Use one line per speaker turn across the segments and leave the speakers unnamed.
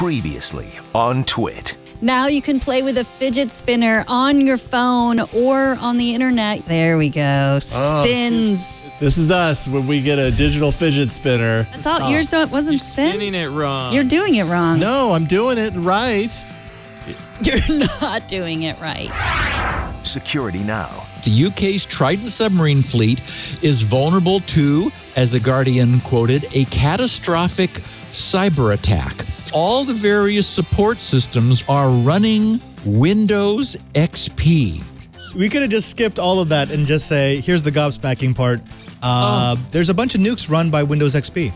Previously on Twit.
Now you can play with a fidget spinner on your phone or on the internet. There we go. Oh, Spins.
This is us when we get a digital fidget spinner.
That's all. Yours don't, wasn't spin.
Spinning it wrong.
You're doing it wrong.
No, I'm doing it right.
You're not doing it right.
Security Now.
The UK's Trident submarine fleet is vulnerable to, as The Guardian quoted, a catastrophic cyber attack. All the various support systems are running Windows XP.
We could have just skipped all of that and just say, here's the gobsmacking part. Uh, There's a bunch of nukes run by Windows XP.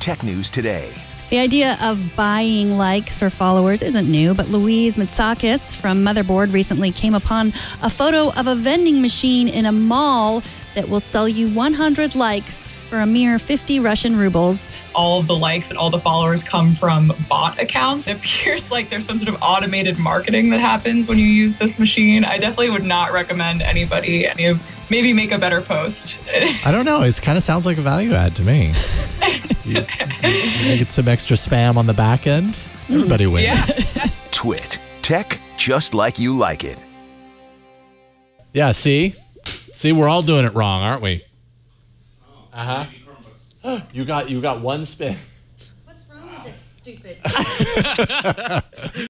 Tech News Today.
The idea of buying likes or followers isn't new, but Louise Matsakis from Motherboard recently came upon a photo of a vending machine in a mall that will sell you 100 likes for a mere 50 Russian rubles.
all of the likes and all the followers come from bot accounts. It appears like there's some sort of automated marketing that happens when you use this machine. I definitely would not recommend anybody any of maybe make a better post.
I don't know. It kind of sounds like a value add to me. you, you get some extra spam on the back end. Everybody wins.
yeah.
Twit. Tech just like you like it.
Yeah, see? See, we're all doing it wrong, aren't we? Uh huh. You got you got one spin.
What's wrong with this stupid?